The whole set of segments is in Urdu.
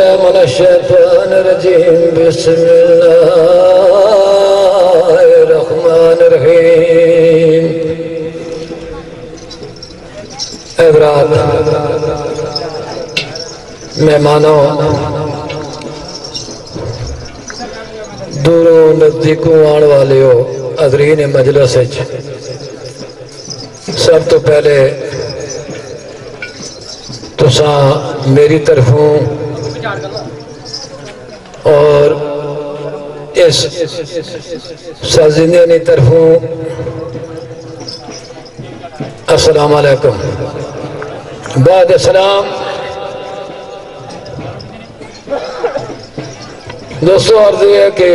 من الشيطان الرجيم. بسم الله الرحمن الرحيم. ابراد مہمانوں، دوروں نزدیکوں آن والے ہو حضرین مجلس سب تو پہلے تساں میری طرفوں اور اس سازندے نے طرفوں السلام علیکم۔ بعد السلام۔ دوستو، عرض یہ ہے کہ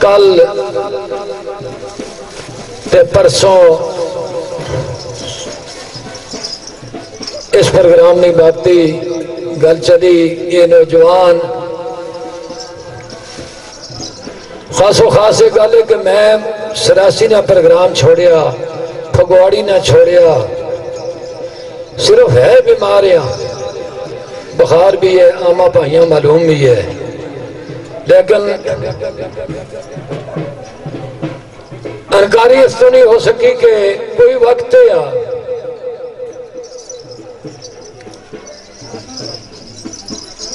کل تے پرسوں اس پروگرام نہیں باتی گل چلی، یہ نوجوان۔ خاص و خاص یہ گل ہے کہ میں سراسی نہ پروگرام چھوڑیا، پھگواڑی نہ چھوڑیا، صرف ہے بیماریاں۔ بخار بھی ہے آمہ پہیاں معلوم بھی ہے۔ لیکن انکاری اس تو نہیں ہو سکی کہ کوئی وقت یا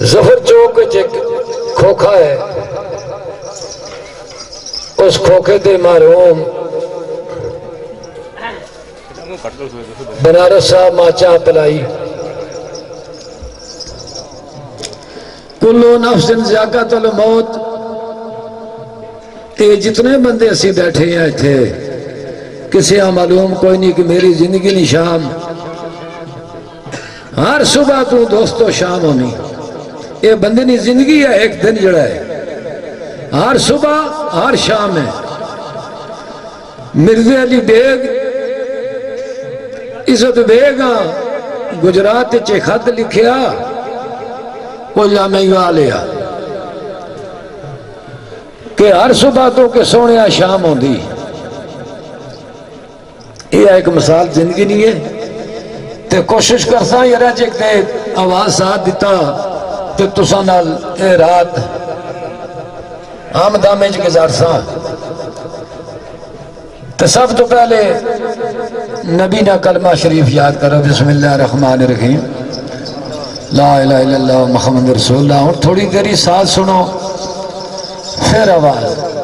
زفر چوک ایک کھوکھا ہے۔ اس کھوکھے دے معروم بنارس صاحب ماچا پلائی۔ کلو نفس زیاقت الموت یہ جتنے بندے اسی بیٹھے ہیں تھے کسی ہاں معلوم کوئی نہیں کہ میری زندگی نہیں شام ہر صبح تو دوستو شام ہونی۔ یہ بندے نہیں زندگی ہے، ایک دن جڑا ہے۔ ہر صبح، ہر شام ہے۔ مرزے علی بیگ، عزت بیگا گجرات چے خط لکھیا، وہ جامعی والیا کہ ہر صبح تو کہ سونے شام ہوں دی یہ ایک مثال زندگی نہیں ہے۔ تے کوشش کرسا یہ رہ تے آواز ساتھ دیتا تے تسا نال اے رات آمدہ میں جگہ زارسا تے سب تو پہلے نبی نہ کلمہ شریف یاد کرو، بسم اللہ الرحمن الرحیم۔ لا الہ الا اللہ محمد رسول اللہ۔ اور تھوڑی دری ساتھ سنو، پھر آواز۔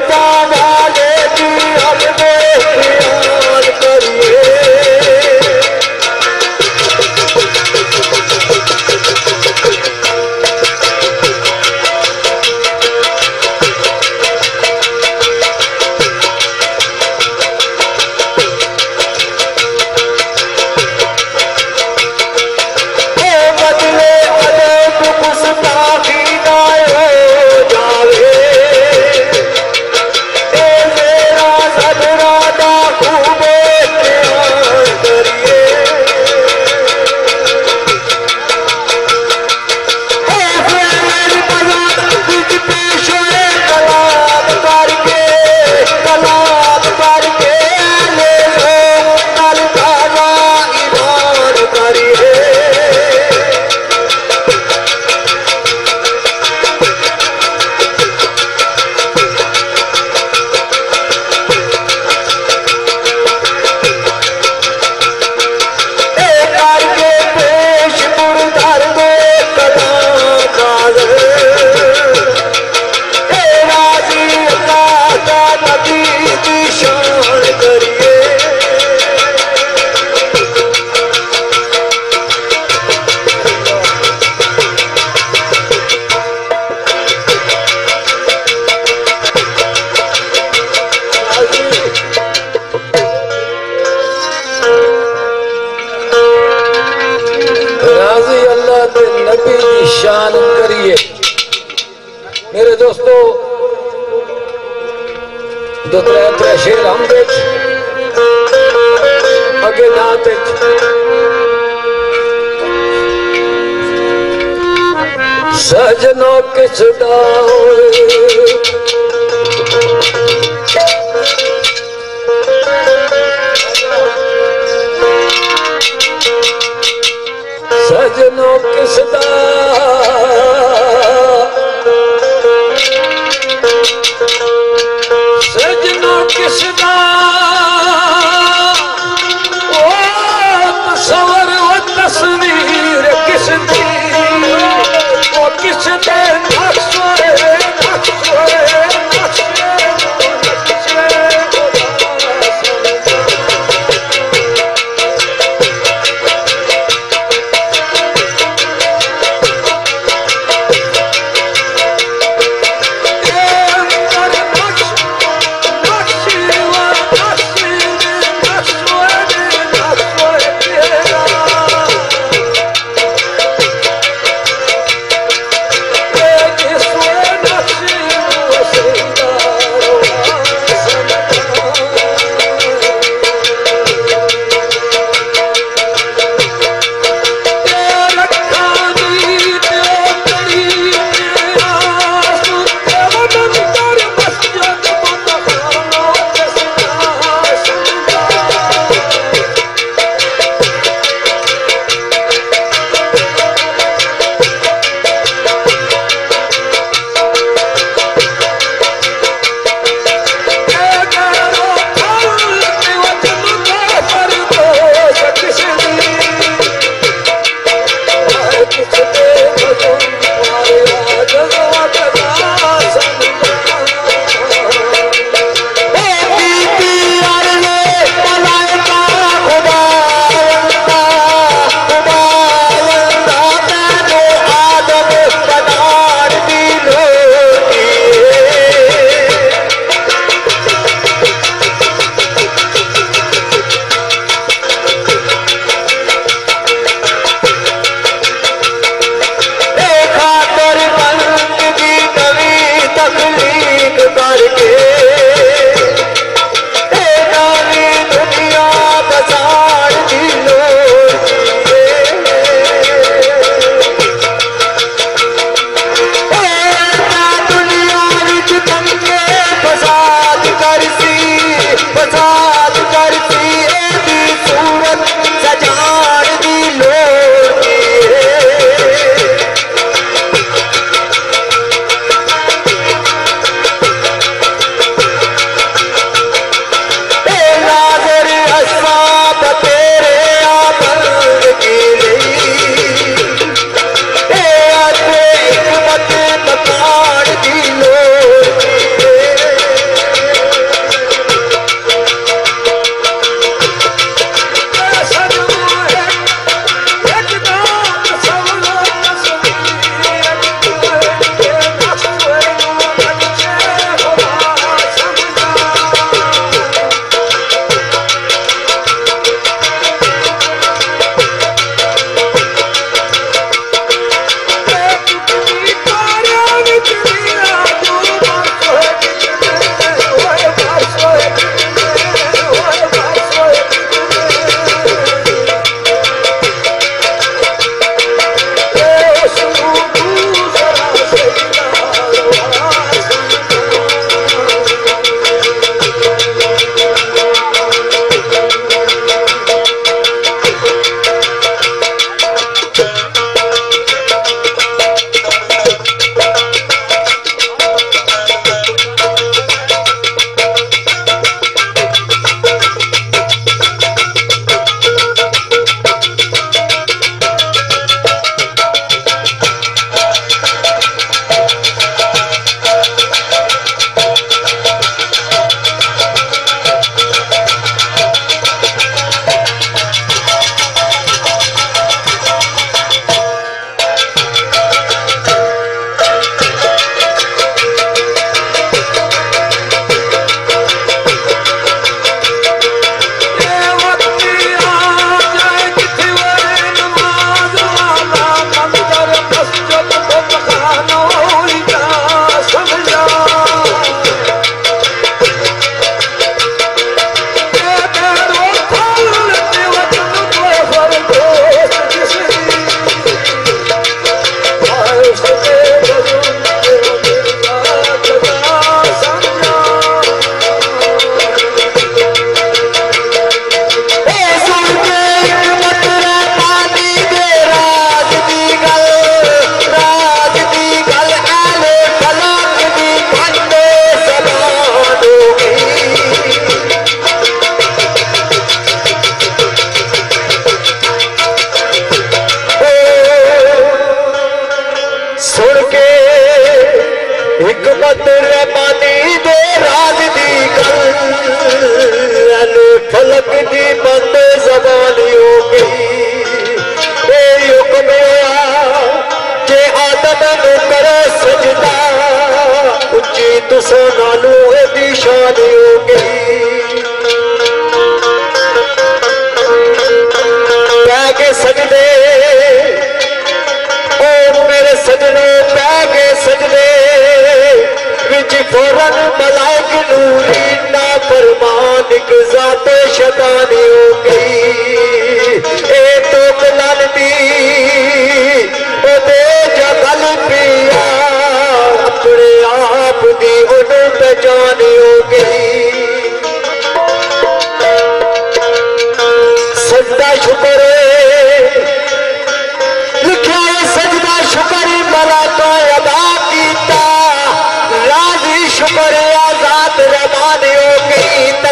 تے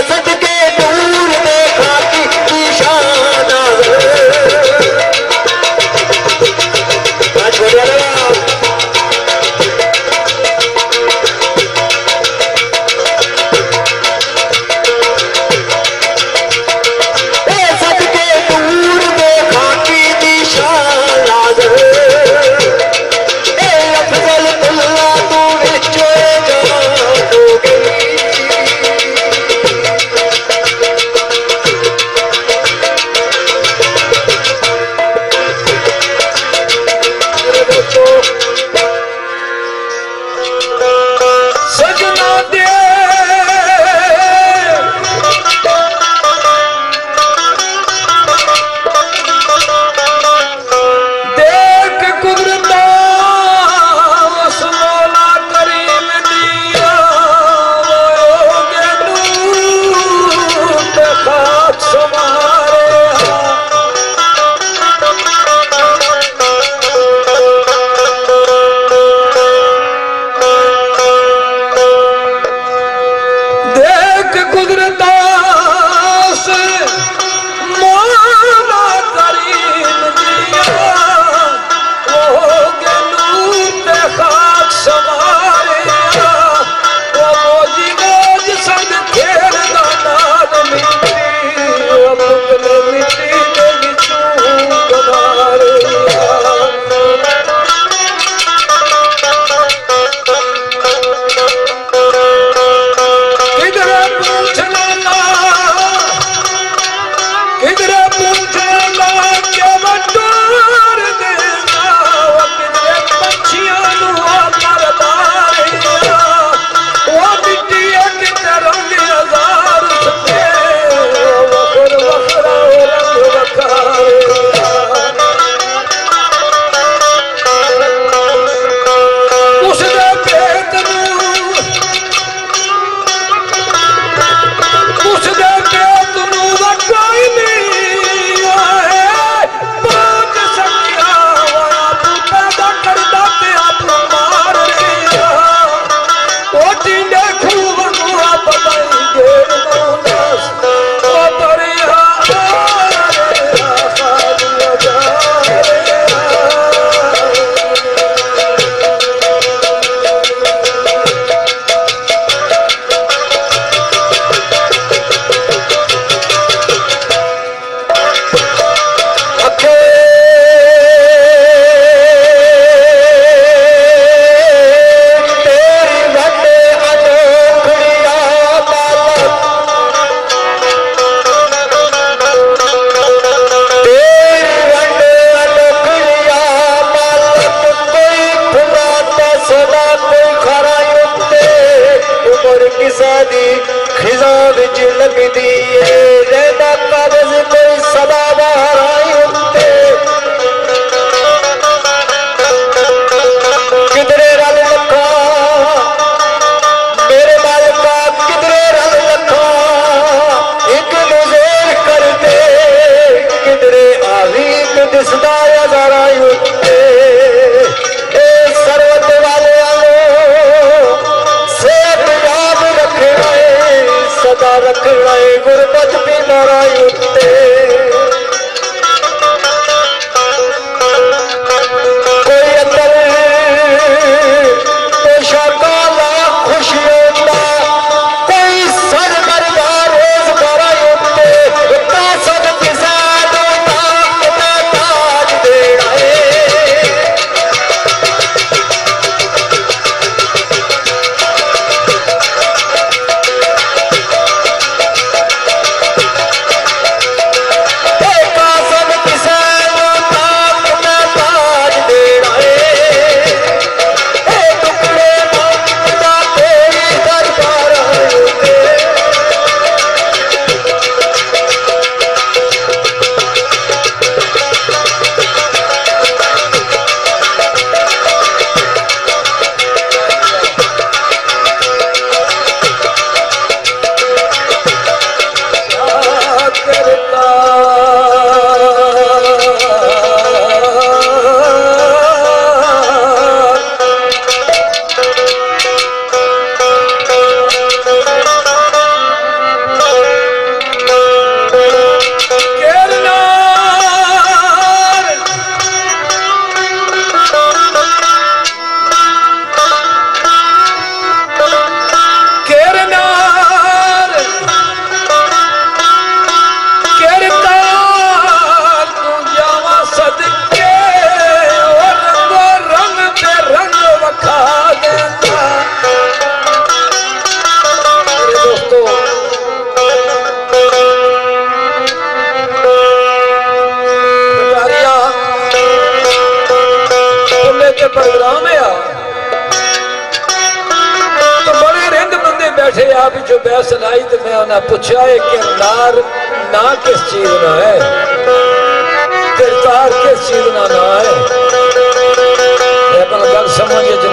Let's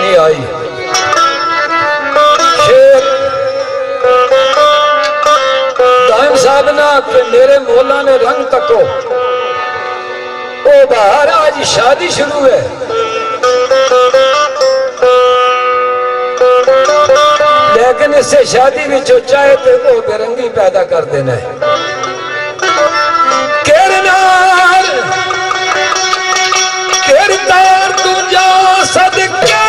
نہیں آئی شیر دائم صاحب نا کہ میرے مولا نے رنگ تکو اوہ باہر آج شادی شروع ہے لیکن اس سے شادی بھی جو چاہے تو وہ برنگی پیدا کر دینا ہے کرنار کرتار تجا صدقے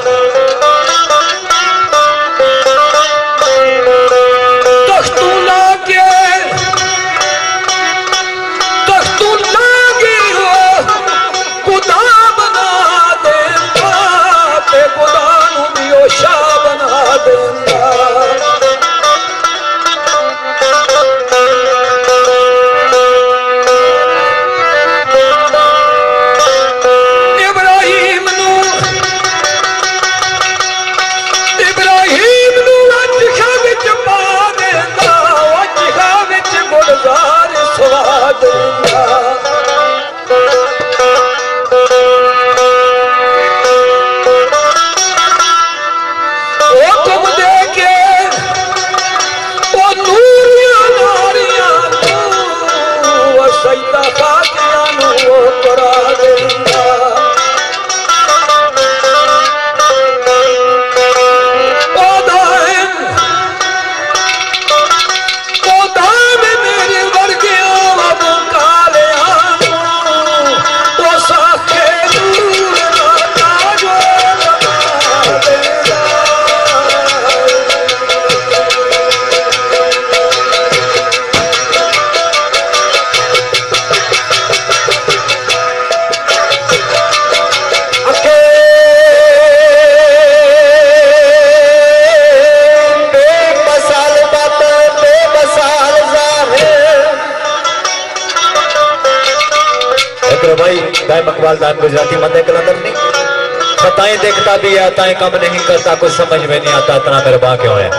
والدان گجراتی مندے کلندر نہیں۔ بتائیں دیکھتا بھی آتا آتائیں کم نہیں کرتا، کچھ سمجھ میں نہیں آتا، اتنا میرے باں کیوں ہے؟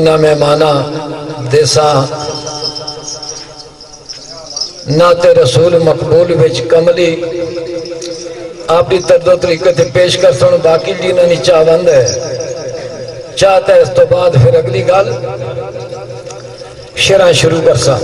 انہا مہمانہ دیسا نات رسول مقبول وچ کملی آپ بھی ترد و طریقے تھے پیش کر سن، باقی جینا نہیں چاہ بند ہے۔ چاہتا ہے اس تو بعد پھر اگلی گال شرح شروع کر سا۔